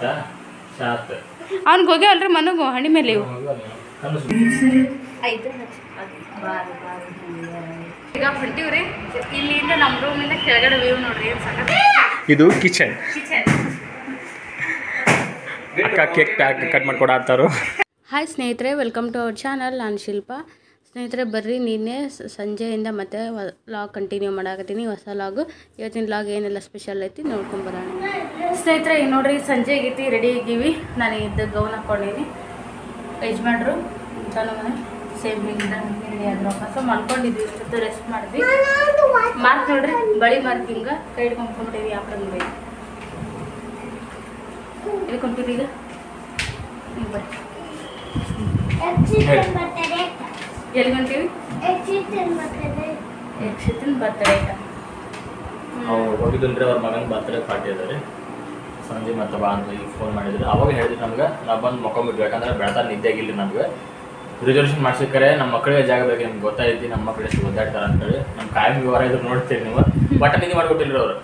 ಆತ ಸಾತ್. ಅವ್ನಿಗೆ ಹೋಗ್ಯಾವಲ್ರಿ ಮನಗು ಹಣಿ ಮೇಲೆ ಇವು. ಐದು ಈಗ ಹೊಂಟಿವ್ರಿ ಇಲ್ಲಿಂದ ನಮ್ಮ ರೂಮಿಂದ ಕೆಳಗಡೆ ವ್ಯೂ ನೋಡ್ರಿ ಏನು ಇದು ಕಿಚನ್ ಅಕ್ಕ ಕೇಕ್ ಪ್ಯಾಕ್ ಕಟ್ ಮಾಡ್ಕೊಡತ್ತಾರು ಹಾಯ್ ಸ್ನೇಹಿತರೆ ವೆಲ್ಕಮ್ ಟು ಅವರ್ ಚಾನಲ್ ನಾನು ಶಿಲ್ಪ. ಸ್ನೇಹಿತರೆ ಬರ್ರಿ ನಿನ್ನೆ ಸಂಜೆಯಿಂದ ಮತ್ತೆ ಲಾಗ್ ಕಂಟಿನ್ಯೂ ಮಾಡಾಕತ್ತೀನಿ ಹೊಸ ಲಾಗು ಇವತ್ತಿನ ಲಾಗ್ ಏನೆಲ್ಲ ಸ್ಪೆಷಲ್ ಐತಿ ನೋಡ್ಕೊಂಬರೋಣ ಸ್ನೇಹಿತರೆ ಈಗ ನೋಡ್ರಿ ಸಂಜೆ ಆಗೈತಿ ರೆಡಿ ಆಗೀವಿ ನಾನು ಇದ್ದ ಗೌನ್ ಹಾಕ್ಕೊಂಡೀನಿ ಯಜಮಾನ್ರು ನಾನು ಮನೆ ಸೇಮ್ ಹಿಂಗೆ ರೆಡಿ ಆದ್ರು ವಾಪಸ್. ಮಲ್ಕೊಂಡಿದ್ವಿ ಇಷ್ಟೊತ್ತು ರೆಸ್ಟ್ ಮಾಡಿದ್ವಿ. ಮಾರ್ಕ್ ನೋಡ್ರಿ ಬಳಿ ಮಾರ್ಕ್ ಹಿಂಗೆ ಕೈ ಹಿಡ್ಕೊಂಡ್ಬಿಟ್ಟಿವಿ ಯಾಕಂದ್ರೆ ಬೇಕು ಎಲ್ಲಿ ಕೊಂತೀರಿ ಈಗ? ಹಿಂಗೆ ಬರ್ರಿ ಎಲ್ಲಿ ಹೊಂಟೀವಿ ಯಕ್ಷಿತನ ಬರ್ತಡೇ ಅವ್ರು ಹೋಗಿದ್ರಿ ಅವ್ರ ಮಗನ ಬರ್ತ್ಡೇ ಪಾರ್ಟಿ ಅದ ರೀ. ಸಂಜೆ ಮತ್ತೆ ಬಾ ಅಂತ ಈಗ ಫೋನ್ ಮಾಡಿದ್ರು. ಅವಾಗ ಹೇಳಿದ್ರು ನಮ್ಗೆ ನಾವು ಬಂದು ಮಕ್ಕೊಂಬಿಟ್ಟು ಯಾಕಂದ್ರೆ ಬೆಳತಾ ನಿದ್ದೆ ಆಗಿಲ್ಲ ನಮ್ಗೆ. ರಿಸರ್ವೇಷನ್ ಮಾಡ್ಸಿಕರೆ ನಮ್ಮ ಮಕ್ಕಳಿಗೆ ಜಾಗ ಬೇಕು ನಿಮ್ಗೆ ಗೊತ್ತಾಯ್ತಿ ನಮ್ಮ ಮಕ್ಕಳು ಎಷ್ಟು ಓದಾಡ್ತಾರೆ ಅಂತೇಳಿ ನಮ್ಮ ಕಾಯಂ ವಿವರ ಇದ್ರು ನೋಡ್ತೀರಿ ನೀವು. ಬಟ್ ನಿದ್ದೆ ಮಾಡ್ಕೊಟ್ಟಿಲ್ರಿ ಅವರು.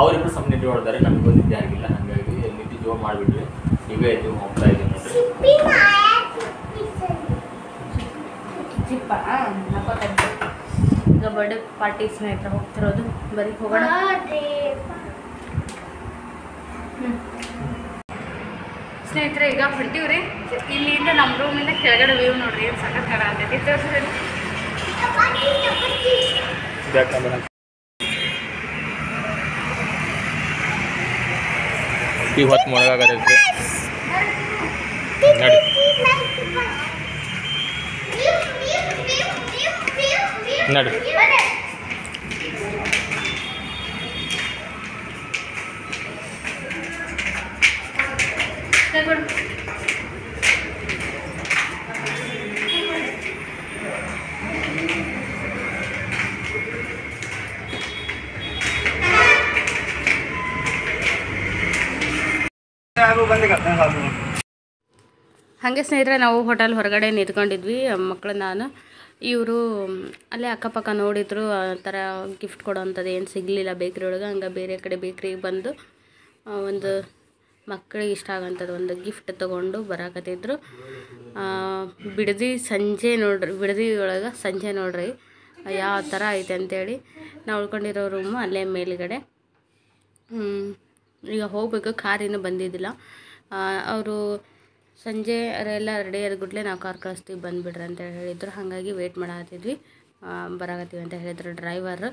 ಅವರಿಬ್ರು ಸಮ್ ನಿದ್ದೆ ಹೊಡೆದಾರೆ. ನಮಗೂ ನಿದ್ದೆ ಆಗಿಲ್ಲ. ಹಂಗಾಗಿ ನಿದ್ದೆ ಜೋ ಮಾಡಿಬಿಟ್ರಿ ನೀವೇ ಇದ್ದೀವಿ ಹೋಗ್ತಾ ಇದ್ದೀವಿ ನೋಡ್ರಿ. ಈಗ ಬರ್ಡೇ ಪಾರ್ಟಿ ಸ್ನೇಹಿತರ ಹೋಗ್ತಿರೋದು. ಬರೀ ಹೋಗೋಣ. ಸ್ನೇಹಿತರೆ, ಈಗ ಹೊಂಟಿವ್ರಿ ಇಲ್ಲಿಂದ ನಮ್ಮ ರೂಮಿಂದ ಕೆಳಗಡೆ ವ್ಯೂ ನೋಡ್ರಿ, ಏನು ಸಖತ್ ಕಾಣತೈತಿ ತೋರಿಸ್ರಿ ಈ ಹೊತ್ತು ಮೊಳಗಾಗತ್ತೆ ನೋಡಿ. ಹಾಗೆ ಸ್ನೇಹಿತರೆ, ನಾವು ಹೋಟೆಲ್ ಹೊರಗಡೆ ನಿಂತ್ಕೊಂಡಿದ್ವಿ, ಮಕ್ಕಳು ನಾನು. ಇವರು ಅಲ್ಲೇ ಅಕ್ಕಪಕ್ಕ ನೋಡಿದ್ರು, ಆ ಥರ ಗಿಫ್ಟ್ ಕೊಡೋವಂಥದ್ದು ಏನು ಸಿಗಲಿಲ್ಲ ಬೇಕ್ರಿ ಒಳಗೆ ಹಂಗೆ ಬೇರೆ ಕಡೆ ಬೇಕ್ರಿಗೆ ಬಂದು ಒಂದು ಮಕ್ಕಳಿಗೆ ಇಷ್ಟ ಆಗೋಂಥದ್ದು ಒಂದು ಗಿಫ್ಟ್ ತೊಗೊಂಡು ಬರಾಕತ್ತಿದ್ರು. ಬಿಡದಿ ಸಂಜೆ ನೋಡ್ರಿ ಬಿಡದಿ ಒಳಗೆ ಸಂಜೆ ನೋಡ್ರಿ, ಯಾವ ಥರ ಐತೆ ಅಂತೇಳಿ ನಾವು ಉಳ್ಕೊಂಡಿರೋ ರೂಮು ಅಲ್ಲೇ ಮೇಲುಗಡೆ. ಈಗ ಹೋಗಬೇಕು, ಕಾರ್ ಇನ್ನೂ ಬಂದಿದ್ದಿಲ್ಲ. ಅವರು ಸಂಜೆ ಎಲ್ಲ ರೆಡಿ ಆದ್ಗುಡ್ಲೆ ನಾವು ಕಾರ್ ಕಳಿಸ್ತೀವಿ, ಬಂದುಬಿಡ್ರಿ ಅಂತ ಹೇಳಿದ್ರು. ಹಾಗಾಗಿ ವೆಯ್ಟ್ ಮಾಡತ್ತಿದ್ವಿ ಬರಾಕತ್ತೀವಿ ಅಂತ ಹೇಳಿದ್ರು ಡ್ರೈವರ್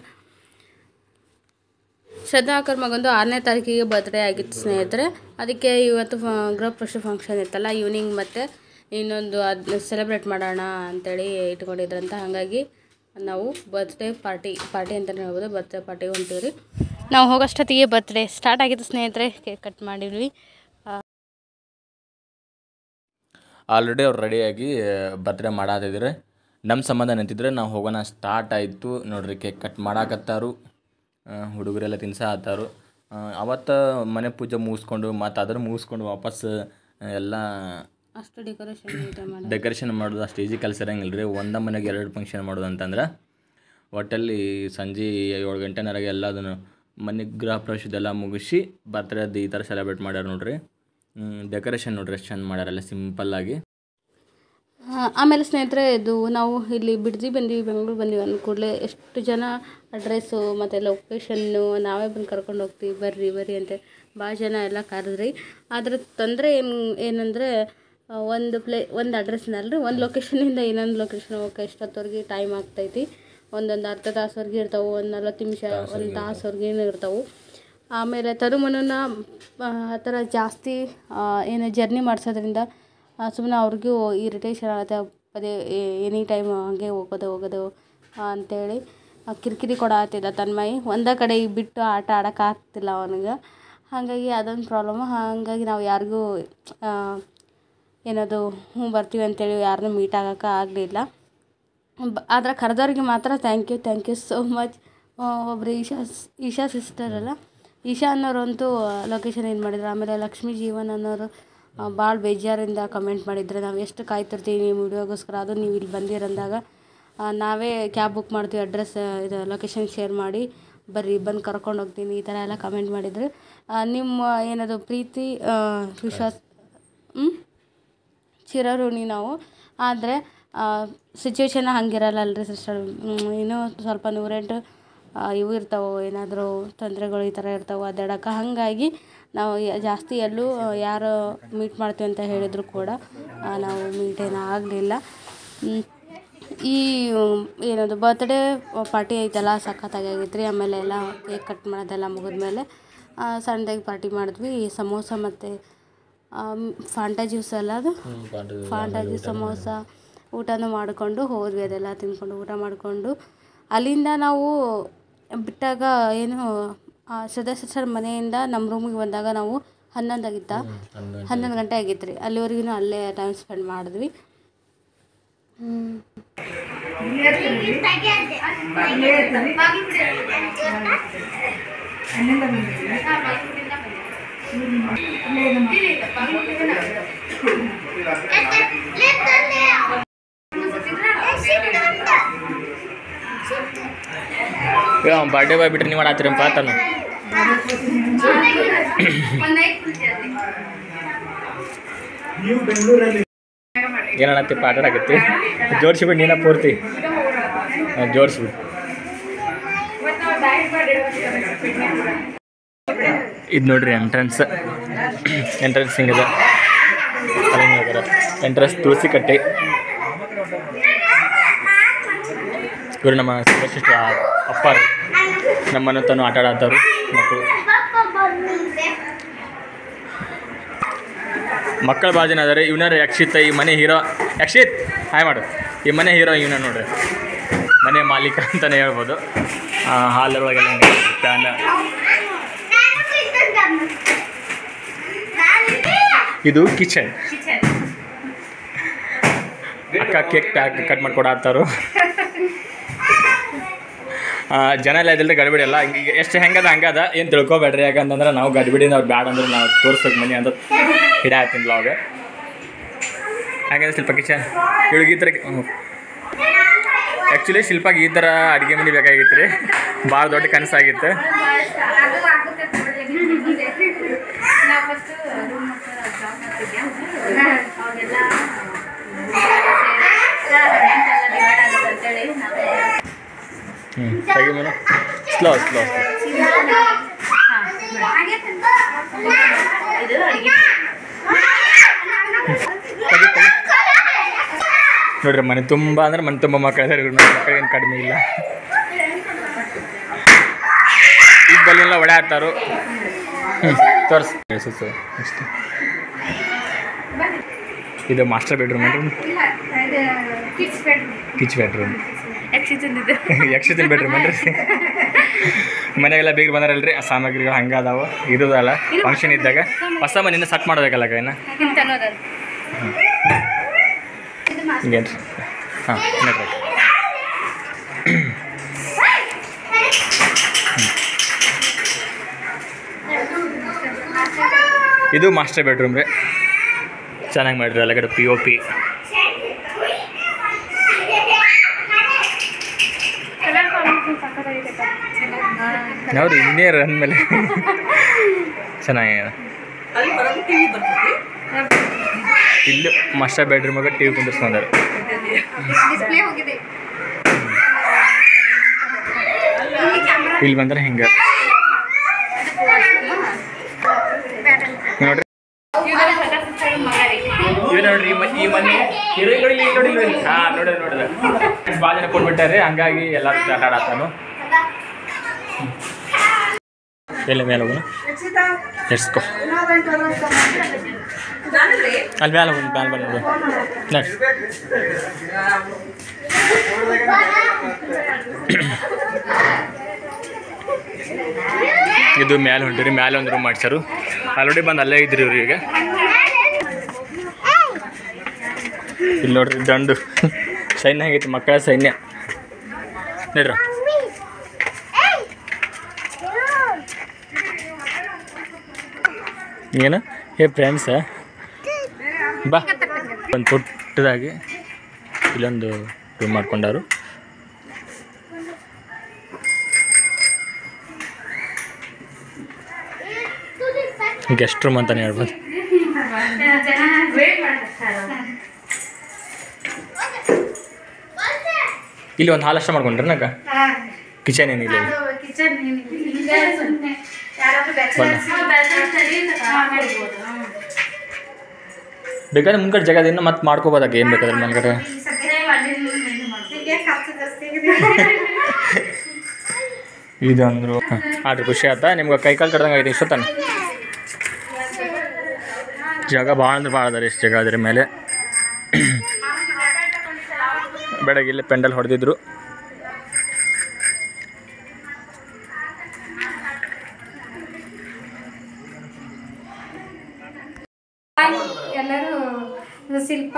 ಶ್ರದ್ಧಾಕರ್ ಮಗಂದು ಆರನೇ ತಾರೀಕಿಗೆ ಬರ್ತ್ಡೇ ಆಗಿತ್ತು ಸ್ನೇಹಿತರೆ. ಅದಕ್ಕೆ ಇವತ್ತು ಫ- ಗೃಹ ಪ್ರವೇಶ ಫಂಕ್ಷನ್ ಇತ್ತಲ್ಲ ಈವ್ನಿಂಗ್ ಮತ್ತು ಇನ್ನೊಂದು ಅದನ್ನ ಸೆಲೆಬ್ರೇಟ್ ಮಾಡೋಣ ಅಂತೇಳಿ ಇಟ್ಕೊಂಡಿದ್ರಂತ. ಹಾಗಾಗಿ ನಾವು ಬರ್ತ್ಡೇ ಪಾರ್ಟಿ ಪಾರ್ಟಿ ಅಂತಲೇ ಹೇಳ್ಬೋದು ಬರ್ತ್ಡೇ ಪಾರ್ಟಿಗೆ ಹೊಂಟೀವಿ ನಾವು ಹೋಗೋಷ್ಟೊತ್ತಿಗೆ ಬರ್ತ್ಡೇ ಸ್ಟಾರ್ಟ್ ಆಗಿತ್ತು ಸ್ನೇಹಿತರೆ ಕೇಕ್ ಕಟ್ ಮಾಡಿದ್ವಿ. ಆಲ್ರೆಡಿ ಅವ್ರು ರೆಡಿಯಾಗಿ ಬರ್ತ್ಡೇ ಮಾಡಾತಿದ್ರೆ ನಮ್ಮ ಸಂಬಂಧ ನಿಂತಿದ್ರೆ ನಾವು ಹೋಗೋಣ ಸ್ಟಾರ್ಟ್ ಆಯಿತು. ನೋಡ್ರಿ ಕೇಕ್ ಕಟ್ ಮಾಡಾಕತ್ತಾರು. ಆ, ತಿನ್ಸ ಆತಾರು ಅವತ್ತು ಮನೆ ಪೂಜೆ ಮುಗಿಸ್ಕೊಂಡು ಮತ್ತು ಅದ್ರ ಮುಗಿಸ್ಕೊಂಡು ವಾಪಸ್ ಎಲ್ಲ ಅಷ್ಟು ಡೆಕೋರೇಷನ್ ಡೆಕೋರೇಷನ್ ಮಾಡೋದು. ಅಷ್ಟು ಈಜಿ ಕೆಲಸ ಇರಂಗಿಲ್ಲ ರೀ ಒಂದ ಮನೆಗೆ ಎರಡು ಫಂಕ್ಷನ್ ಮಾಡೋದು ಅಂತಂದ್ರೆ ಒಟ್ಟಲ್ಲಿ ಸಂಜೆ ಏಳು ಗಂಟೆನವರೆಗೆ ಎಲ್ಲ ಅದನ್ನು ಮನೆ ಗೃಹ ಪ್ರವೇಶದೆಲ್ಲ ಮುಗಿಸಿ ಬರ್ತ್ಡೇದು ಈ ಥರ ಸೆಲೆಬ್ರೇಟ್ ಮಾಡ್ಯಾರ ನೋಡ್ರಿ. ಡೆಕೋರೇಷನ್ ನೋಡ್ರಿ ಎಷ್ಟು ಚೆಂದ ಮಾಡ್ಯಾರಲ್ಲ ಸಿಂಪಲ್ಲಾಗಿ ಆಮೇಲೆ ಸ್ನೇಹಿತರೆ ಇದು ನಾವು ಇಲ್ಲಿ ಬಿಡ್ಜಿ ಬಂದೀವಿ ಬೆಂಗಳೂರು ಬಂದೀವಿ ಅಂದ ಕೂಡಲೇ ಎಷ್ಟು ಜನ ಅಡ್ರೆಸ್ಸು ಮತ್ತು ಲೊಕೇಶನ್ನು ನಾವೇ ಬಂದು ಕರ್ಕೊಂಡು ಹೋಗ್ತೀವಿ ಬರ್ರಿ ಬರ್ರಿ ಅಂತ ಭಾಳ ಜನ ಎಲ್ಲ ಕರೆದ್ರಿ. ಆದರೆ ತೊಂದರೆ ಏನು ಏನಂದರೆ ಒಂದು ಪ್ಲೇ ಒಂದು ಅಡ್ರೆಸ್ನಲ್ರಿ ಒಂದು ಲೊಕೇಶನಿಂದ ಇನ್ನೊಂದು ಲೊಕೇಶನ್ ಹೋಗಕ್ಕೆ ಎಷ್ಟೊತ್ತವರೆಗೆ ಟೈಮ್ ಆಗ್ತೈತಿ. ಒಂದೊಂದು ಅರ್ಧ ತಾಸವರೆಗೆ ಇರ್ತಾವೆ ಒಂದು ನಲ್ವತ್ತು ನಿಮಿಷ ಒಂದು ತಾಸವರೆಗೇನು ಇರ್ತಾವೆ. ಆಮೇಲೆ ತರುಮನನ್ನು ಆ ಥರ ಜಾಸ್ತಿ ಏನು ಜರ್ನಿ ಮಾಡಿಸೋದ್ರಿಂದ ಸುಮ್ಮನೆ ಅವ್ರಿಗೂ ಇರಿಟೇಷನ್ ಆಗುತ್ತೆ. ಪದೇ ಎನಿ ಟೈಮ್ ಹಾಗೆ ಹೋಗೋದು ಹೋಗೋದು ಅಂತೇಳಿ. ಕಿರಿಕಿರಿ ಕೊಡತ್ತಿದ್ದ ತನ್ಮಯಿ. ಒಂದೇ ಕಡೆ ಬಿಟ್ಟು ಆಟ ಆಡೋಕೆ ಆಗ್ತಿಲ್ಲ ಅವನಿಗೆ. ಹಾಗಾಗಿ ಅದೊಂದು ಪ್ರಾಬ್ಲಮ್ ಹಾಗಾಗಿ ನಾವು ಯಾರಿಗೂ ಏನದು, ಹ್ಞೂ ಬರ್ತೀವಿ ಅಂತೇಳಿ ಯಾರನ್ನೂ ಮೀಟ್ ಆಗೋಕ್ಕೆ ಆಗಲಿಲ್ಲ. ಆದರೆ ಕರೆದವ್ರಿಗೆ ಮಾತ್ರ thank you thank you so much ಒಬ್ಬರು ಈಶಾ ಈಶಾ ಸಿಸ್ಟರ್ ಅಲ್ಲ. ಈಶಾ ಅನ್ನೋರಂತೂ ಲೊಕೇಶನ್ ಏನು ಮಾಡಿದ್ರು? ಆಮೇಲೆ ಲಕ್ಷ್ಮೀ ಜೀವನ್ ಅನ್ನೋರು ಭಾಳ ಬೇಜಾರಿಂದ ಕಮೆಂಟ್ ಮಾಡಿದ್ರೆ ನಾವು ಎಷ್ಟು ಕಾಯ್ತಿರ್ತೀವಿ ನಿಮ್ಮ ವಿಡಿಯೋಗೋಸ್ಕರ? ಅದು ನೀವು ಇಲ್ಲಿ ಬಂದಿರಂದಾಗ ನಾವೇ ಕ್ಯಾಬ್ ಬುಕ್ ಮಾಡ್ತೀವಿ ಅಡ್ರೆಸ್ ಇದು ಲೊಕೇಶನ್ ಶೇರ್ ಮಾಡಿ, ಬರ್ರಿ, ಬಂದು ಕರ್ಕೊಂಡು ಹೋಗ್ತೀನಿ, ಈ ಥರ ಎಲ್ಲ ಕಮೆಂಟ್ ಮಾಡಿದರೆ. ನಿಮ್ಮ, ಏನದು, ಪ್ರೀತಿ ವಿಶ್ವಾಸ ಚಿರಋಣಿ ನಾವು. ಆದರೆ ಸಿಚುವೇಶನ್ ಹಂಗಿರಲ್ಲ ಅಲ್ರಿ ಸಿಸ್ಟರ್ ಇನ್ನೂ ಸ್ವಲ್ಪ ನೂರೆಂಟು ಇವು ಇರ್ತಾವೋ, ಏನಾದರೂ ತೊಂದರೆಗಳು ಈ ಥರ ಇರ್ತಾವೋ ಅದಾಡಕ್ಕೆ ಹಾಗಾಗಿ ನಾವು ಜಾಸ್ತಿ ಎಲ್ಲೂ ಯಾರು ಮೀಟ್ ಮಾಡ್ತೀವಿ ಅಂತ ಹೇಳಿದ್ರು ಕೂಡ ನಾವು ಮೀಟ್ ಏನೂ ಆಗಲಿಲ್ಲ. ಈ ಏನದು ಬರ್ತ್ಡೇ ಪಾರ್ಟಿ ಐತಲ್ಲ ಸಖತ್ತಾಗಿ ಆಗೈತೆ ರೀ ಆಮೇಲೆ ಎಲ್ಲ ಕೇಕ್ ಕಟ್ ಮಾಡೋದೆಲ್ಲ ಮುಗಿದ್ಮೇಲೆ ಸಣ್ಣದಾಗಿ ಪಾರ್ಟಿ ಮಾಡಿದ್ವಿ ಸಮೋಸ ಮತ್ತು ಫಾಂಟಾ ಜ್ಯೂಸ್ ಅಲ್ಲ ಅದು? ಫಾಂಟ ಜ್ಯೂಸ್ ಸಮೋಸ ಊಟನೂ ಮಾಡಿಕೊಂಡು ಹೋದ್ವಿ ಅದೆಲ್ಲ ತಿಂದ್ಕೊಂಡು ಊಟ ಮಾಡಿಕೊಂಡು. ಅಲ್ಲಿಂದ ನಾವು ಬಿಟ್ಟಾಗ ಏನು ಆ ಸರ್ ಮನೆಯಿಂದ ನಮ್ಮ ರೂಮಿಗೆ ಬಂದಾಗ ನಾವು ಹನ್ನೊಂದು ಆಗಿತ್ತ ಹನ್ನೊಂದು. ಗಂಟೆ ಆಗಿತ್ತು ರೀ ಅಲ್ಲಿವರೆಗೂ ಅಲ್ಲೇ ಟೈಮ್ ಸ್ಪೆಂಡ್ ಮಾಡಿದ್ವಿ. ಬರ್ಡೇ ಬಾಯ್ ಬಿಟ್ರೆ ನೀವು ಮಾಡಾತ್ರಿ ತಾನು ಏನಣತ್ತಿಪ್ಪ ಆಟ ಆಡಕತ್ತಿ? ಜೋಡಿಸ್ಬಿಟ್ಟು ನೀನ ಪೂರ್ತಿ. ಜೋಡಿಸ್ಬಿಟ್ಟು ಇದು ನೋಡ್ರಿ ಎಂಟ್ರೆನ್ಸ್ ಎಂಟ್ರೆನ್ಸ್ ಹಿಂಗಿದೆ? ಎಂಟ್ರೆನ್ಸ್ ತುಳಸಿ ಕಟ್ಟೆ. ಇವರು ನಮ್ಮ ಸಿಸ್ಟರ್ ಅಪ್ಪಾರು ನಮ್ಮನ್ನು ತಾನು ಆಟ ಆಡತ್ತಾರು ಮಕ್ಕಳು. ಮಕ್ಕಳ ಭಾಳ ಜನ ಅದಾರೆ ಇವನಾರ ಯಕ್ಷಿತ್ ಈ ಮನೆ ಹೀರೋ. ಯಕ್ಷಿತ್ ಹಾಯ್ ಮಾಡು. ಈ ಮನೆ ಹೀರೋ ಇವನ ನೋಡ್ರಿ ಮನೆ ಮಾಲೀಕ ಅಂತಲೇ ಹೇಳ್ಬೋದು. ಹಾಲ್ ಒಳಗೆಲ್ಲ ಫ್ಯಾನ್ ಇದು ಕಿಚನ್. ಅಕ್ಕ ಕೇಕ್ ಪ್ಯಾಕ್ ಕಟ್ ಮಾಡ್ಕೊಡತ್ತಾರು ಜನ ಎಲ್ಲ ಇದಿಲ್ಲ ಗಡಿಬಿಡಿ ಅಲ್ಲ ಹಿಂಗೆ ಎಷ್ಟು ಹೆಂಗದ ಹಂಗದ ಏನು ತಿಳ್ಕೊಬೇಡ್ರಿ. ಯಾಕಂತಂದ್ರೆ ನಾವು ಗಡಿಬಿಡಿಯಿಂದ ಅವ್ರು ಬ್ಯಾಡ ಅಂದ್ರೆ ನಾವು ತೋರ್ಸೋಕೆ ಮನೆ ಅಂತ ಹಿಡಾಯ್ತೀನಿ ಬ್ಲಾಗ್ ಹಾಗಾದ್ರೆ ಶಿಲ್ಪ ಕಿಚನ್ ಇವಳಿಗೆ ಆ್ಯಕ್ಚುಲಿ ಶಿಲ್ಪಾಗಿ ಈ ಥರ ಅಡುಗೆ ಮನೆ ಬೇಕಾಗಿತ್ತು ರೀ ಭಾಳ ದೊಡ್ಡ ಕನಸಾಗಿತ್ತು. ಲಾಸ್ಟ್ ತೆಗಿ ನೋಡ್ರಿ ಮನೆ ತುಂಬ ಅಂದ್ರೆ ಮನೆ ತುಂಬ ಮಕ್ಕಳಿದ್ದಾರೆ ಇದಾರೆ ಇವ್ರ ಮಕ್ಕಳು ಏನು ಕಡಿಮೆ ಇಲ್ಲ. ಇಬ್ಬಲ್ಲೆಲ್ಲ ಓಡಾಡ್ತಾರು ಹ್ಞೂ ತೋರಿಸಿ. ಅಷ್ಟೇ. ಇದು ಮಾಸ್ಟರ್ ಬೆಡ್ರೂಮ್ ಅಂದ್ರೆ ಕಿಚ್ ಬೆಡ್ರೂಮ್ ಯಕ್ಷಿತನ ಬೆಡ್ರೂಮ್ ಏನ್ರಿ? ಮನೆಗೆಲ್ಲ ಬೇಗ ಬಂದಾರಲ್ರಿ ಆ ಸಾಮಗ್ರಿಗಳು ಹಂಗೆ ಅದಾವ ಇರೋದಲ್ಲ ಫಂಕ್ಷನ್ ಇದ್ದಾಗ. ಹೊಸ ಮನೆಯಿಂದ ಸಟ್ ಮಾಡಬೇಕಲ್ಲ ಇನ್ನು? ಹಿಂಗೇನು ಹಾಂ ನೋಡ್ರಿ ಇದು ಮಾಸ್ಟರ್ ಬೆಡ್ರೂಮ್ ರೀ. ಚೆನ್ನಾಗಿ ಮಾಡಿರಿ ಅಲ್ಲಗಡೆ ಕಡೆ ಪಿ ಒ ಪಿ ಯಾವ್ದು ಇಂಜಿನಿಯರ್ ಅಂದಮೇಲೆ ಚೆನ್ನಾಗಿದೆ. ಇಲ್ಲಿ ಮಾಸ್ಟರ್ ಬೆಡ್ರೂಮಾಗ ಟಿ ವಿ ಕುಂದಿಸ್ಕೊಂಡಾರೆ ಇಲ್ಲಿ ಬಂದ್ರೆ ಹಿಂಗೆ? ನೋಡ್ರಿ ಇವ್ ನೋಡ್ರಿ ಈ ಮನೆ ನೋಡಿ ನೋಡಿ ನೋಡಿದ್ರೆ ಭಾಳ ಜನ ಕೊಟ್ಬಿಟ್ಟಾರೆ ಹಂಗಾಗಿ ಎಲ್ಲರೂ ಆಟ ಆಡತ್ತಾನು ಎಲ್ಲಿ ಮೇಲೆ ಹೋಗೋಣ? ಎಡ್ಸ್ಕೊ. ಅಲ್ಲಿ ಮೇಲೆ ಹೋಗೋಣ ಮೇಲೆ ಹೋಗೋಣ. ನೆಕ್ಸ್ಟ್ ಇದು ಮ್ಯಾಲೆ ಹೊಂಟಿರಿ ಮ್ಯಾಲೆ ಒಂದು ರೂಮ್ ಮಾಡ್ಸಾರು ಆಲ್ರೆಡಿ ಬಂದು ಅಲ್ಲೇ ಇದ್ರಿ ಇವ್ರು ಈಗ. ಇಲ್ಲಿ ನೋಡ್ರಿ, ದಂಡು. ಸೈನ್ಯ ಆಗೈತಿ, ಮಕ್ಕಳ ಸೈನ್ಯ. ನೋಡ್ರ. ಏನು? ಹೇ ಫ್ರೆಂಡ್ಸ ಬಾ. ಒಂದು ಪುಟ್ಟದಾಗಿ ಇಲ್ಲೊಂದು ರೂಮ್ ಮಾಡ್ಕೊಂಡವರು ಗೆಸ್ಟ್ ರೂಮ್ ಅಂತಲೇ ಹೇಳ್ಬೋದು. ಇಲ್ಲಿ ಒಂದು ಹಾಲ್ ಅಷ್ಟ ಮಾಡ್ಕೊಂಡ್ರೆ ನಾಕ ಕಿಚನ್ ಏನಿಲ್ಲ ಬೇಕಾದ್ರೆ ಮುಂದ್ಗಡೆ ಜಾಗ ಇನ್ನು ಮತ್ತೆ ಮಾಡ್ಕೋಬೋದಾಗ ಏನು ಬೇಕಾದ್ರೆ ಮೇಲ್ಗಡೆ? ಇದು ಅಂದರು ಆದ್ರೆ ಖುಷಿ ಆಯ್ತಾ ನಿಮ್ಗೆ ಕೈ ಕಾಲು ಕಡ್ದಂಗೆ ಆಗಿದೆ ಇಷ್ಟೊತ್ತಾನೆ ಜಾಗ ಭಾಳ ಅಂದ್ರೆ ಭಾಳ ಅದಾರೆ ರೀ ಇಷ್ಟು ಜಾಗ ಅದ್ರ ಮೇಲೆ. ಬೆಳಗ್ಗೆ ಇಲ್ಲೇ ಪೆಂಡಲ್ ಹೊಡೆದಿದ್ರು. ಎಲ್ಲರೂ ಶಿಲ್ಪ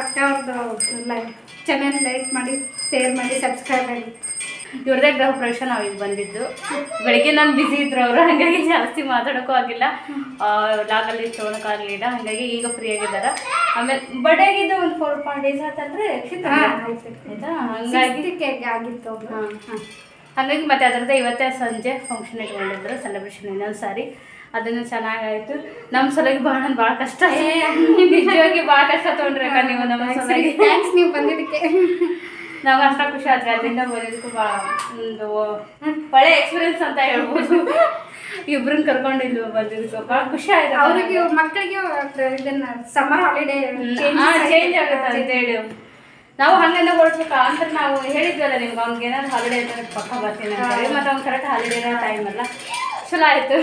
ಅಕ್ಕ ಅವ್ರದ್ದು ಲೈಕ್ ಚೆನ್ನಾಗಿ ಲೈಕ್ ಮಾಡಿ ಶೇರ್ ಮಾಡಿ ಸಬ್ಸ್ಕ್ರೈಬ್ ಮಾಡಿ. ಇವ್ರದೇ ಗ್ರಹ ಪ್ರವೇಶ ನಾವು ಈಗ ಬಂದಿದ್ದು. ಬೆಳಿಗ್ಗೆ ನಾನು ಬಿಸಿ ಇದ್ರು ಅವರು ಹಾಗಾಗಿ ಜಾಸ್ತಿ ಮಾತಾಡೋಕ್ಕೂ ಆಗಿಲ್ಲ. ಲಾಗಲ್ಲಿ ತೊಗೊಳಕ್ಕಾಗಲಿಲ್ಲ ಹಾಗಾಗಿ ಈಗ ಫ್ರೀ ಆಗಿದ್ದಾರೆ. ಆಮೇಲೆ ಬಡಗಿದ್ದು ಒಂದು ಫೋರ್ ಫೈವ್ ಡೇಸ್ ಆತಂದ್ರೆ ಆಯ್ತು. ಹಂಗಾಗಿ ಆಗಿತ್ತು. ಹಾಂ ಹಾಂ. ಹಾಗಾಗಿ ಮತ್ತೆ ಅದರದ್ದು ಇವತ್ತೇ ಸಂಜೆ ಫಂಕ್ಷನ್ ಇಟ್ಕೊಂಡಿದ್ರು ಸೆಲೆಬ್ರೇಷನ್ ಇನ್ನೊಂದು ಸಾರಿ ಅದನ್ನು ಚೆನ್ನಾಗಾಯಿತು. ನಮ್ಮ ಸಲಗಿ ಭಾಳ ಭಾಳ ಕಷ್ಟ. ನಿಜವಾಗಿ ಭಾಳ ಕಷ್ಟ ತೊಗೊಂಡ್ರಿ ಅಕ್ಕ ನೀವು ನಮ್ಮ ಸಲಗಿ ಥ್ಯಾಂಕ್ಸ್ ನೀವು ಬಂದಿದ್ದಕ್ಕೆ. ನಮ್ಗೆ ಅಷ್ಟ ಖುಷಿ ಆದ್ರೆ ಅದರಿಂದ ಬಂದಿದ್ದಕ್ಕೂ ಭಾಳ ಒಂದು ಒಳ್ಳೆ ಎಕ್ಸ್ಪೀರಿಯನ್ಸ್ ಅಂತ ಹೇಳ್ಬೋದು. ಇಬ್ರನ್ನ ಕರ್ಕೊಂಡು ಬಂದಿದ್ದು ಬಹಳ ಭಾಳ ಖುಷಿ ಆಯ್ತು ಅವ್ರಿಗೆ ಮಕ್ಕಳಿಗೆ ಇದನ್ನ ಸಮ್ಮರ್ ಹಾಲಿಡೇ ಚೇಂಜ್ ಆಗುತ್ತೆ ಅಂತ ಹೇಳಿ ನಾವು ಹಂಗಂದ ಹೊರಡ್ಬೇಕು ಅಂತ ನಾವು ಹೇಳಿದ್ವಲ್ಲ ನಿಮ್ಗೆ ಅವ್ನಿಗೆ ಏನಾದ್ರು ಹಾಲಿಡೇ ಅಂತ ಪಕ್ಕ ಬರ್ತೀನಿ ಮತ್ತೆ ಅವ್ನು ಕರೆಕ್ಟ್ ಹಾಲಿಡೇ ಟೈಮ್ ಅಲ್ಲ. ಚಲೋ ಆಯ್ತು.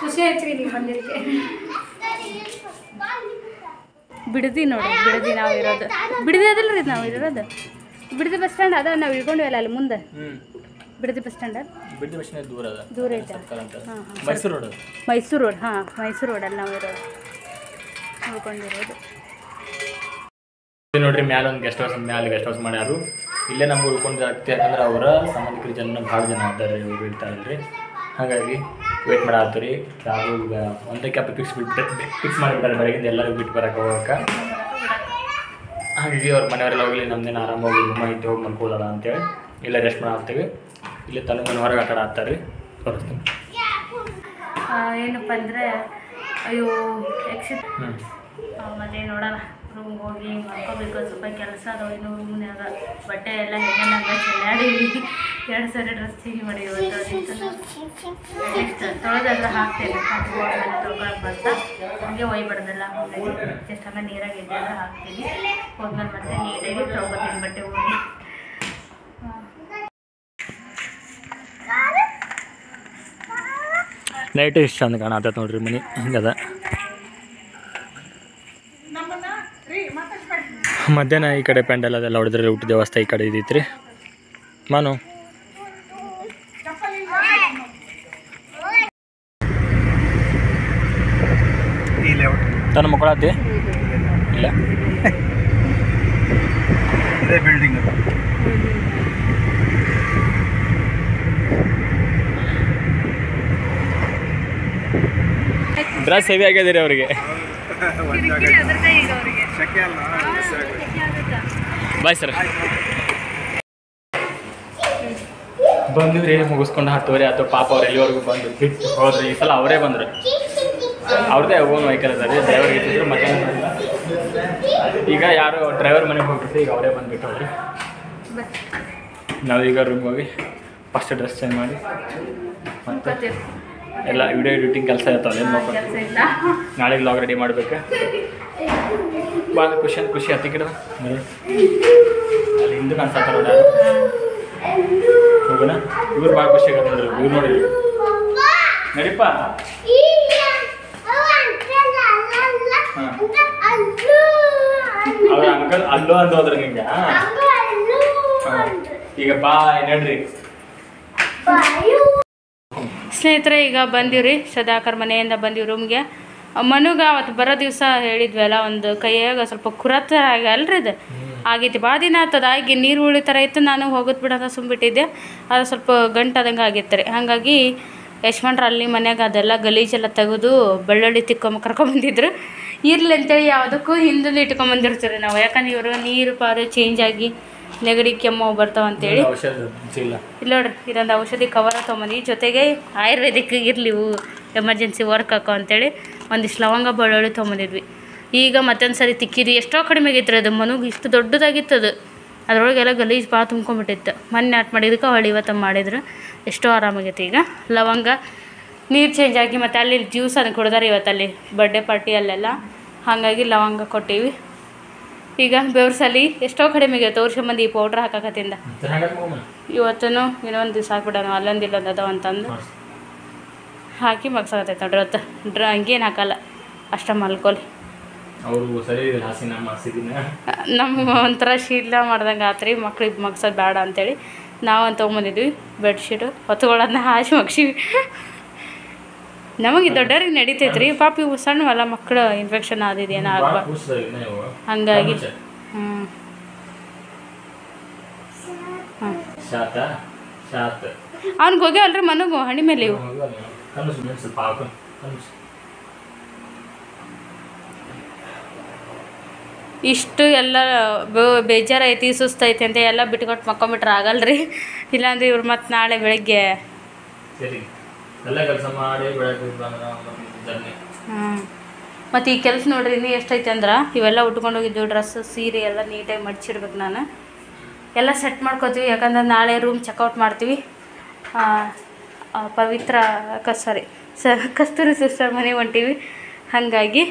ಖುಷಿ ಆಯ್ತು ರೀ ನೀವು ಬಂದಿದ್ದಕ್ಕೆ. ಬಿಡದಿ ನೋಡಿ ಬಿಡದಿ ನಾವು ಇರೋದು. ಬಿಡದಿ ಅದಲ್ಲ ರೀ ನಾವು ಇರೋದು. ಬಿಡದಿ ಬಸ್ ಸ್ಟ್ಯಾಂಡ್ ಅದ ನಾವು ಇಳ್ಕೊಂಡಿವಲ್ಲ ಅಲ್ಲಿ ಮುಂದೆ. Bidadi bus stand Bidadi bus stand ದೂರ ಅದ. ದೂರ ಐತೆ. ಮೈಸೂರು ರೋಡ್ ಮೈಸೂರು ರೋಡ್ ಹಾಂ ಮೈಸೂರು ರೋಡಲ್ಲಿ ನಾವು ಇರೋದು. ಇಳ್ಕೊಂಡಿರೋದು. ಇಲ್ಲಿ ನೋಡ್ರಿ ಮ್ಯಾಲ ಒಂದು ಗೆಸ್ಟ್ ಹೌಸ್ ಮ್ಯಾಲೆ ಗೆಸ್ಟ್ ಹೌಸ್ ಮಾಡ್ಯಾರು. ಇಲ್ಲೇ ನಮ್ಗೆ ಉಳ್ಕೊಂಡು ಅಂದ್ರೆ ಯಾಕಂದ್ರೆ ಅವರ ಸಂಬಂಧಿಕರ ಜನ ಭಾಳ ಜನ ಇದ್ದಾರೆ ಇವ್ರು ಇರ್ತಾರಲ್ರಿ. ಹಾಗಾಗಿ ವೇಟ್ ಮಾಡಾತ್ರಿ ರೀ ಯಾರು ಒಂದೇ ಕ್ಯಾಪ್ ಫಿಕ್ಸ್ ಬಿಟ್ಟು ಫಿಕ್ಸ್ ಮಾಡಿಬಿಟ್ಟಾರೆ ಬೆಳಗಿಂದ ಎಲ್ಲರಿಗೂ ಬಿಟ್ಟು ಬರೋಕೆ ಹೋಗೋಕೆ ಹಾಗಾಗಿ ಅವ್ರ ಮನೆಯವರೆಲ್ಲ ಹೋಗಲಿ ನಮ್ದೇನು ಆರಾಮಾಗಿ ರೂಮ್ ಐತೆ ಹೋಗಿ ಮಲ್ಕೊಳ್ಳೋಣ ಅಂತೇಳಿ ಇಲ್ಲೇ ರೆಸ್ಟ್ ಮಾಡಾಕ್ತೀವಿ ಇಲ್ಲಿ ತಲೆ ಮನೆ ಹೊರಗೆ ಆಟ ಆಡ್ತಾರೆ. ರೀ ಆ, ಏನಪ್ಪ ಅಂದರೆ ಅಯ್ಯೋ ಎಕ್ಸಿಟ್ ಮತ್ತೆ ನೋಡೋಣ. ರೂಮ್ಗೆ ಹೋಗಿ ಮಾಡ್ಕೋಬೇಕು ಸ್ವಲ್ಪ ಕೆಲಸ ಅದಾವ. ಇನ್ನು ರೂಮ್ನ್ಯಾಗ ಬಟ್ಟೆ ಎಲ್ಲ ಹೆಣ್ಣಾಗ ಚೆಲ್ಲಾಡೀವಿ ಎರಡು ಸರಿ ಡ್ರೆಸ್ ಚೇಂಜ್ ಮಾಡಿ ಇವತ್ತು ನೆಕ್ಸ್ಟ್ ತೊಳೆದಾದ್ರೆ ಹಾಕ್ತೇನೆ ತೊಳ್ಕೊಳಕ್ಕೆ ಬರ್ತಾ ಹಂಗೆ ಒಯ್ಬಾರ್ದಲ್ಲ. ಜಸ್ಟ್ ಹಂಗೆ ನೀರಾಗಿ ಇದ್ದರೆ ಹಾಕ್ತೀನಿ. ಹೋದ್ಮೇಲೆ ಮತ್ತೆ ನೀಟಾಗಿ ತೊಗೊತೀನಿ ಬಟ್ಟೆ ಹೋಗಿ ನೈಟ್ ಇಷ್ಟು ಚಂದ ಕಾಣ ನೋಡ್ರಿ ಮನೆ. ಹಿಂಗದ. ಮಧ್ಯಾಹ್ನ ಈ ಕಡೆ ಪೆಂಡಲ್ ಅದೆಲ್ಲ ಹೊಡೆದ್ರೆ ಊಟದ ದೇವಸ್ಥಾನ ಈ ಕಡೆ ಇದೈತ್ರಿ. ಮಾನು? ತನ್ನ ಮಕ್ಕಳಾತಿ ಇಲ್ಲ. ಇದೇ ಬಿಲ್ಡಿಂಗ್ ಡ್ರೆಸ್ ಹೆವಿ ಆಗಿದ್ದೀರಿ ಅವರಿಗೆ. ಅವ್ರಿಗೆ. ಶಕೆ ಅಲ್ಲ ಬಾಯ್ ಸರ್ ಬಂದಿವ್ರಿ ಮುಗಿಸ್ಕೊಂಡು ಹತ್ತುವರೆ ಅಥವಾ ಪಾಪ ಅವ್ರು ಎಲ್ಲಿವರೆಗೂ ಬಂದು ಬಿಟ್ಟು ಹೋದ್ರಿ. ಈ ಸಲ ಅವರೇ ಬಂದ್ರು. ಅವ್ರದ್ದೇ ಓನ್ ವೆಹಿಕಲ್ ಅದ ರೀ ಡ್ರೈವರ್ ಇಟ್ಟಿದ್ರು ಮತ್ತೆ ಈಗ ಯಾರು ಡ್ರೈವರ್ ಮನೆಗೆ ಹೋಗ್ಬಿಟ್ಟು ಈಗ ಅವರೇ ಬಂದ್ಬಿಟ್ಟು ಅವ್ರಿ ನಾವೀಗ ರೂಮ್ಗೆ ಹೋಗಿ ಫಸ್ಟ್ ಡ್ರೆಸ್ ಚೇಂಜ್ ಮಾಡಿ ಮತ್ತೆ ಎಲ್ಲ ವಿಡಿಯೋ ಎಡಿಟಿಂಗ್ ಕೆಲಸ ಇರ್ತಾವೆ ಏನು ನಾಳೆಗೆ ಲಾಗ್ ರೆಡಿ ಮಾಡ್ಬೇಕು. ಭಾಳ ಖುಷಿ ಅಂತ ಖುಷಿ ಹತ್ತಿಕ್ಕಿಡ ಅಲ್ಲಿ ಹಿಂದೆ ಕಾಣಿಸ್ತಾರ ಹೋಗೋಣ? ಇವ್ರು ಭಾಳ ಖುಷಿ ಆಗತ್ತೆ ಇವ್ರು ನೋಡಿ ನಡಿಪ್ಪ ಅವ್ರ ಅಂಕಲ್ ಅಲ್ಲೋ ಅಂತ ಹೋದ್ರ ನಿಂಗೆ ಈಗ ಬಾ ನಡ್ರಿ. ಸ್ನೇಹಿತರೆ ಈಗ ಬಂದಿವ್ರಿ ಸದಾಕರ್ ಮನೆಯಿಂದ ಬಂದೀವಿ ರೂಮ್ಗೆ. ಮನುಗ ಅವತ್ತು ಬರೋ ದಿವಸ ಹೇಳಿದ್ವಲ್ಲ ಒಂದು ಕೈಯಾಗ ಸ್ವಲ್ಪ ಕುರತ ಆಗಲ್ರಿ ಇದು? ಆಗೈತಿ ಭಾಳ ದಿನ ಆತದ ಆಗಿ ನೀರು ಉಳಿ ಥರ ಇತ್ತು ನಾನು ಹೋಗೋದು ಬಿಡೋದ ಸುಮ್ಬಿಟ್ಟಿದ್ದೆ. ಅದು ಸ್ವಲ್ಪ ಗಂಟಾದಂಗೆ ಆಗಿತ್ತು ರೀ ಹಾಗಾಗಿ ಯಶ್ಮಂಟ್ರ ಅಲ್ಲಿ ಮನೆಯಾಗ ಅದೆಲ್ಲ ಗಲೀಜೆಲ್ಲ ತೆಗೆದು ಬೆಳ್ಳುಳ್ಳಿ ತಿಕ್ಕೊಂಬ ಕರ್ಕೊಂಬಂದಿದ್ರು ಇರ್ಲಿ ಅಂತೇಳಿ ಯಾವುದಕ್ಕೂ ಹಿಂದೆ ಇಟ್ಕೊಂಡ್ ಬಂದಿರ್ತಾರೆ ನಾವು. ಯಾಕಂದ್ರೆ ಇವರು ನೀರು ಪಾರು ಚೇಂಜ್ ಆಗಿ ನೆಗಡಿ ಕೆಮ್ಮು ಬರ್ತಾವ ಅಂತೇಳಿ. ಔಷಧ ಚೀಲ ಇಲ್ಲ ನೋಡ್ರಿ ಇದೊಂದು ಔಷಧಿ ಕವರ ತೊಗೊಂಬಂದು ಜೊತೆಗೆ ಆಯುರ್ವೇದಿಕ್ ಇರಲಿ ಇವು ಎಮರ್ಜೆನ್ಸಿ ವರ್ಕ್ ಹಾಕೋ ಅಂತೇಳಿ ಒಂದಿಷ್ಟು ಲವಂಗ ಬೆಳ್ಳುಳ್ಳಿ ತೊಗೊಂಬಂದಿದ್ವಿ. ಈಗ ಮತ್ತೊಂದು ಸರಿ ತಿಕ್ಕಿರಿ. ಎಷ್ಟೋ ಕಡಿಮೆ ಆಗೈತ್ರಿ ಅದು. ಮನುಗೆ ಇಷ್ಟು ದೊಡ್ಡದಾಗಿತ್ತು ಅದು. ಅದ್ರೊಳಗೆಲ್ಲ ಗಲೀಜು ಭಾಳ ತುಂಬ್ಕೊಂಬಿಟ್ಟಿತ್ತು ಮೊನ್ನೆ ಆಟ ಮಾಡಿದಕ್ಕೆ ಹೊಳಿ ಇವತ್ತು ಮಾಡಿದ್ರು. ಎಷ್ಟೋ ಆರಾಮಾಗೈತೆ ಈಗ. ಲವಂಗ ನೀರು ಚೇಂಜ್ ಆಗಿ ಮತ್ತು ಅಲ್ಲಿ ಜ್ಯೂಸ್ ಅನ್ನು ಕುಡ್ದಾರೆ ಇವತ್ತಲ್ಲಿ. ಬರ್ಡೇ ಪಾರ್ಟಿ ಅಲ್ಲೆಲ್ಲ. ಹಾಗಾಗಿ ಲವಂಗ ಕೊಟ್ಟೀವಿ. ಈಗ ಬೆವ್ರಸಲಿ ಎಷ್ಟೋ ಕಡಿಮೆ ಆಗೈತೆ ಮಂದಿ ಈ ಪೌಡ್ರ್ ಹಾಕಕತ್ತಿಂದ. ಇವತ್ತೂ ಇನ್ನೊಂದು ದಿವಸ ಹಾಕ್ಬಿಡೋಣ ಅಲ್ಲೊಂದು ಇಲ್ಲೊಂದು ಅದಾವ ಅಂತಂದು. ಹಾಕಿ ಮಗ್ಸಾಗತ್ತೈತೆ ನೋಡ್ರಿ ಇವತ್ತು ಡ್ರ ಹಂಗೇನು ಹಾಕಲ್ಲ. ಅಷ್ಟ ಮಲ್ಕೊಲಿ ನಮ್ಮ ಒಂಥರ ಶೀಲ ಮಾಡ್ದಂಗೆ ಆತ್ರಿ ಮಕ್ಳಿಗೆ ಮಗ್ಸೋದು ಬೇಡ ಅಂತೇಳಿ ನಾವಂತ ತೊಗೊಂಬಂದಿದ್ವಿ ಬೆಡ್ಶೀಟು. ಹೊತ್ಕೊಳ್ಳೋದನ್ನ ಹಾಸಿ ಮಗ್ಸಿವಿ. ನಮಗೆ ದೊಡ್ಡವ್ರಿಗೆ ನಡೀತೈತೆ ರೀ ಪಾಪ ಇವು ಸಣ್ಣವಲ್ಲ ಮಕ್ಕಳು ಇನ್ಫೆಕ್ಷನ್ ಆದಿದೇನೋ ಆಗ್ಬಾರ್ದು. ಹಂಗಾಗಿ ಹ್ಞೂ ಅವ್ನಿಗೆ ಹೋಗ್ಯಾವಲ್ರಿ ಮನಗು ಹಣಿ ಮೇಲೆ ಇವು? ಇಷ್ಟು ಎಲ್ಲ ಬೇಜಾರೈತಿ ಸುಸ್ತೈತಿ ಅಂತ ಎಲ್ಲ ಬಿಟ್ಕೊಟ್ಟು ಮಕ್ಕೊಂಬಿಟ್ರೆ ಆಗಲ್ರಿ. ಇಲ್ಲಾಂದ್ರೆ ಇವ್ರು ಮತ್ತೆ ನಾಳೆ ಬೆಳಗ್ಗೆ ಎಲ್ಲ ಕೆಲಸ ಮಾಡಿ ಬೆಳಗ್ಗೆ ಮತ್ತು ಈ ಕೆಲಸ ನೋಡ್ರಿ ಇನ್ನೂ ಎಷ್ಟೈತೆ ಅಂದ್ರೆ, ಇವೆಲ್ಲ ಉಟ್ಕೊಂಡು ಹೋಗಿದ್ದು ಡ್ರೆಸ್, ಸೀರೆ ಎಲ್ಲ ನೀಟಾಗಿ ಮಡ್ಚಿಡ್ಬೇಕು ನಾನು. ಎಲ್ಲ ಸೆಟ್ ಮಾಡ್ಕೋತೀವಿ, ಯಾಕಂದ್ರೆ ನಾಳೆ ರೂಮ್ ಚೆಕ್ಔಟ್ ಮಾಡ್ತೀವಿ. ಪವಿತ್ರ ಕ ಸಾರಿ ಸ, ಕಸ್ತೂರಿ ಸಿಸ್ಟರ್ ಮನೆ ಹೊಂಟೀವಿ. ಹಾಗಾಗಿ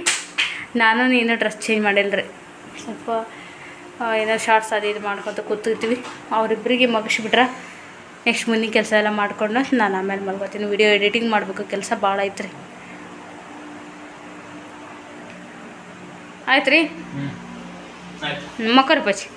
ನಾನು, ನೀನು ಡ್ರೆಸ್ ಚೇಂಜ್ ಮಾಡಿಲ್ರಿ ಸ್ವಲ್ಪ ಏನೋ ಶಾರ್ಟ್ಸ್ ಅದು ಇದು ಮಾಡ್ಕೊತ ಕೂತಿರ್ತೀವಿ. ಅವರಿಬ್ಬರಿಗೆ ಮಗಿಸ್ಬಿಟ್ರೆ. ನೆಕ್ಸ್ಟ್ ಮುಂದಿನ ಕೆಲಸ ಎಲ್ಲ ಮಾಡಿಕೊಂಡು ನಾನು ಆಮೇಲೆ ಮಲ್ಕೋತೀನಿ ವಿಡಿಯೋ ಎಡಿಟಿಂಗ್ ಮಾಡಬೇಕು ಕೆಲಸ ಭಾಳ ಐತ್ರಿ. ಆಯ್ತು ರೀ ಮಕ್ಕರ ಪಚ್ಚಿ.